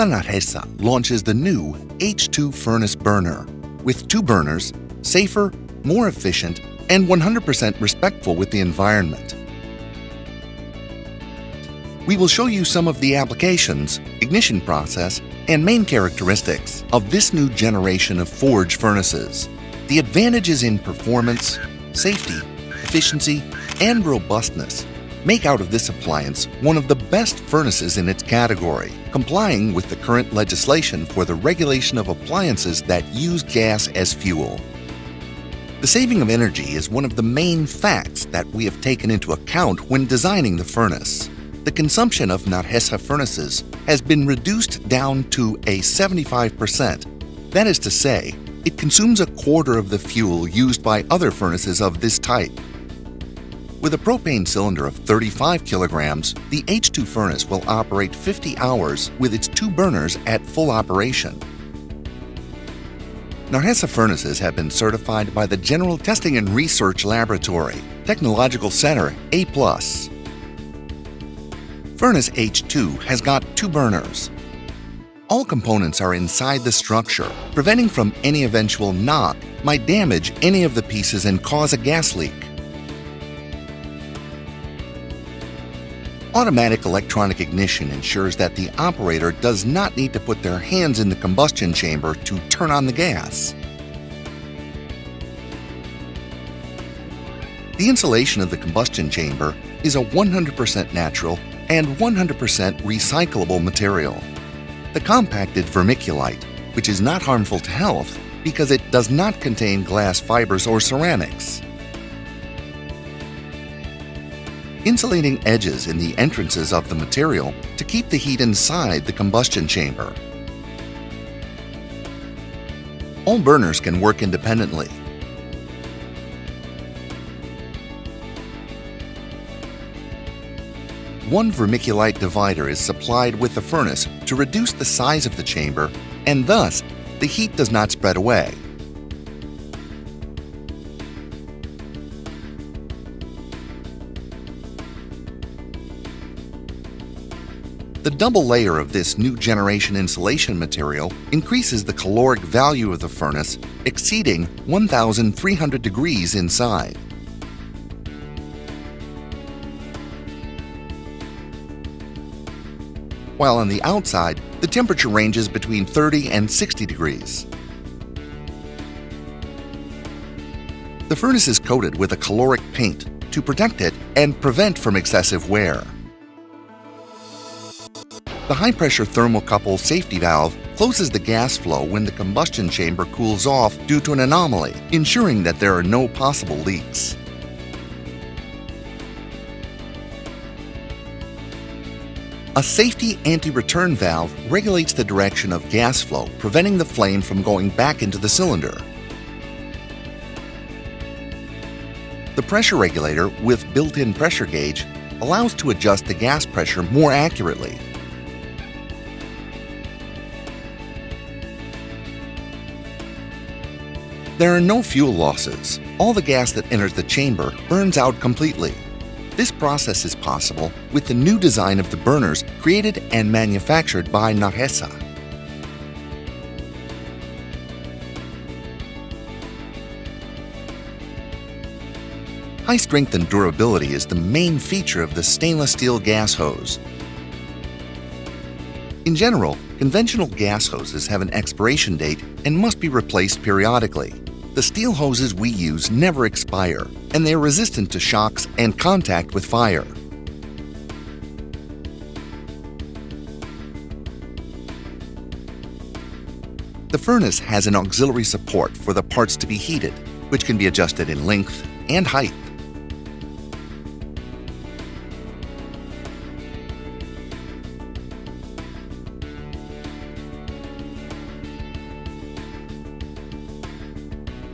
Nargesa launches the new H2 furnace burner with two burners, safer, more efficient, and 100% respectful with the environment. We will show you some of the applications, ignition process, and main characteristics of this new generation of forge furnaces. The advantages in performance, safety, efficiency, and robustness make out of this appliance one of the best furnaces in its category, complying with the current legislation for the regulation of appliances that use gas as fuel. The saving of energy is one of the main facts that we have taken into account when designing the furnace. The consumption of Nargesa furnaces has been reduced down to a 75%. That is to say, it consumes a quarter of the fuel used by other furnaces of this type. With a propane cylinder of 35 kilograms, the H2 furnace will operate 50 hours with its two burners at full operation. Nargesa furnaces have been certified by the General Testing and Research Laboratory, Technological Center Applus. Furnace H2 has got two burners. All components are inside the structure, preventing from any eventual knock might damage any of the pieces and cause a gas leak. Automatic electronic ignition ensures that the operator does not need to put their hands in the combustion chamber to turn on the gas. The insulation of the combustion chamber is a 100% natural and 100% recyclable material. The compacted vermiculite, which is not harmful to health because it does not contain glass fibers or ceramics. Insulating edges in the entrances of the material to keep the heat inside the combustion chamber. All burners can work independently. One vermiculite divider is supplied with the furnace to reduce the size of the chamber and thus the heat does not spread away. Double layer of this new generation insulation material increases the caloric value of the furnace, exceeding 1,300 degrees inside. While on the outside, the temperature ranges between 30 and 60 degrees. The furnace is coated with a caloric paint to protect it and prevent from excessive wear. The high-pressure thermocouple safety valve closes the gas flow when the combustion chamber cools off due to an anomaly, ensuring that there are no possible leaks. A safety anti-return valve regulates the direction of gas flow, preventing the flame from going back into the cylinder. The pressure regulator with built-in pressure gauge allows to adjust the gas pressure more accurately There are no fuel losses. All the gas that enters the chamber burns out completely. This process is possible with the new design of the burners created and manufactured by Nargesa. High strength and durability is the main feature of the stainless steel gas hose. In general, conventional gas hoses have an expiration date and must be replaced periodically. The steel hoses we use never expire, and they are resistant to shocks and contact with fire. The furnace has an auxiliary support for the parts to be heated, which can be adjusted in length and height.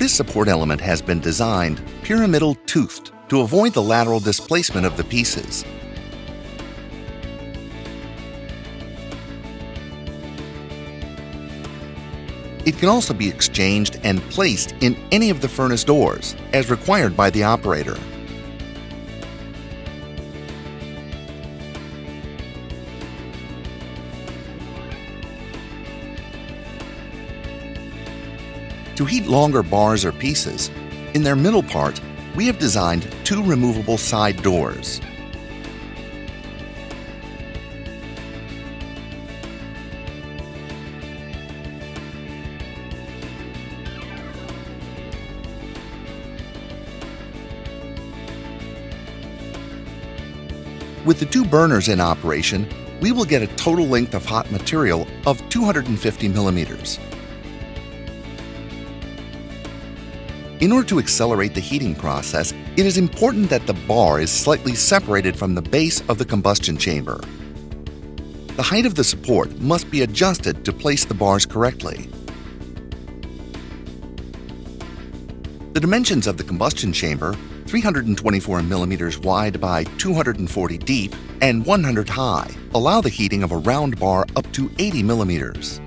This support element has been designed pyramidal toothed to avoid the lateral displacement of the pieces. It can also be exchanged and placed in any of the furnace doors, as required by the operator. To heat longer bars or pieces, in their middle part, we have designed two removable side doors. With the two burners in operation, we will get a total length of hot material of 250 millimeters. In order to accelerate the heating process, it is important that the bar is slightly separated from the base of the combustion chamber. The height of the support must be adjusted to place the bars correctly. The dimensions of the combustion chamber 324 millimeters wide by 240 deep and 100 high allow the heating of a round bar up to 80 millimeters.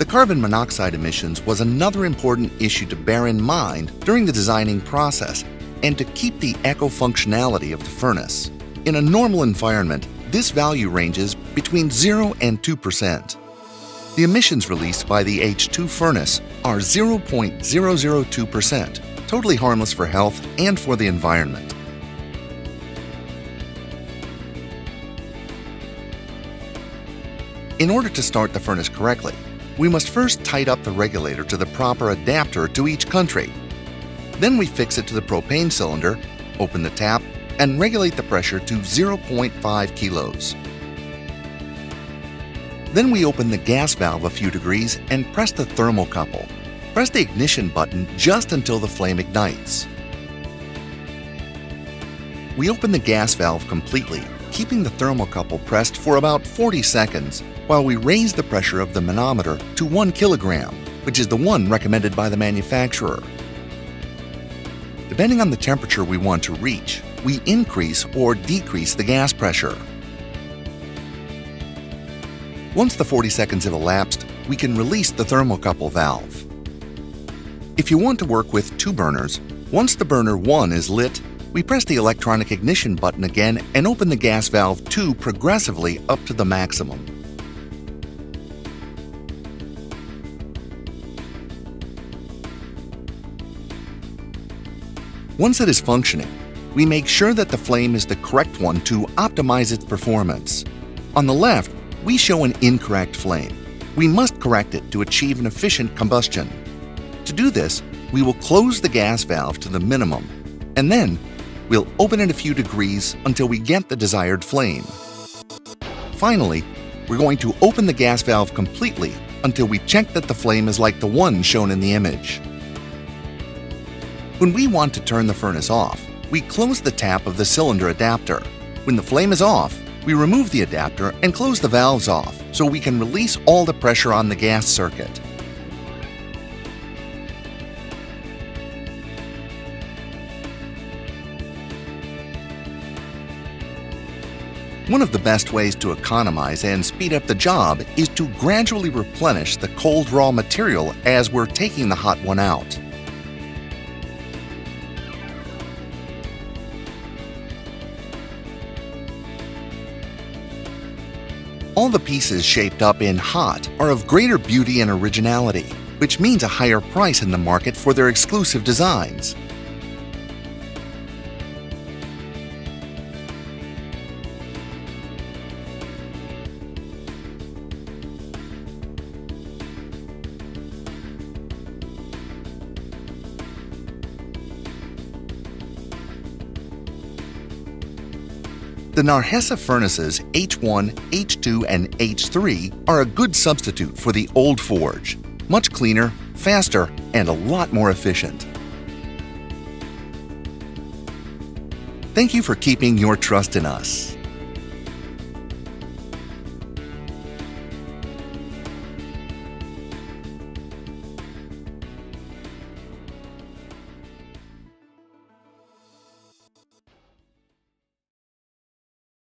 The carbon monoxide emissions was another important issue to bear in mind during the designing process and to keep the eco-functionality of the furnace. In a normal environment, this value ranges between 0 and 2 percent. The emissions released by the H2 furnace are 0.002%, totally harmless for health and for the environment. In order to start the furnace correctly, we must first tight up the regulator to the proper adapter to each country. Then we fix it to the propane cylinder, open the tap, and regulate the pressure to 0.5 kilos. Then we open the gas valve a few degrees and press the thermocouple. Press the ignition button just until the flame ignites. We open the gas valve completely, keeping the thermocouple pressed for about 40 seconds while we raise the pressure of the manometer to 1 kilogram, which is the one recommended by the manufacturer. Depending on the temperature we want to reach, we increase or decrease the gas pressure. Once the 40 seconds have elapsed, we can release the thermocouple valve. If you want to work with two burners, once the burner 1 is lit, we press the electronic ignition button again and open the gas valve 2 progressively up to the maximum. Once it is functioning, we make sure that the flame is the correct one to optimize its performance. On the left, we show an incorrect flame. We must correct it to achieve an efficient combustion. To do this, we will close the gas valve to the minimum, and then we'll open it a few degrees until we get the desired flame. Finally, we're going to open the gas valve completely until we check that the flame is like the one shown in the image. When we want to turn the furnace off, we close the tap of the cylinder adapter. When the flame is off, we remove the adapter and close the valves off so we can release all the pressure on the gas circuit. One of the best ways to economize and speed up the job is to gradually replenish the cold raw material as we're taking the hot one out. All the pieces shaped up in hot are of greater beauty and originality, which means a higher price in the market for their exclusive designs. The Nargesa furnaces H1, H2, and H3 are a good substitute for the old forge. Much cleaner, faster, and a lot more efficient. Thank you for keeping your trust in us.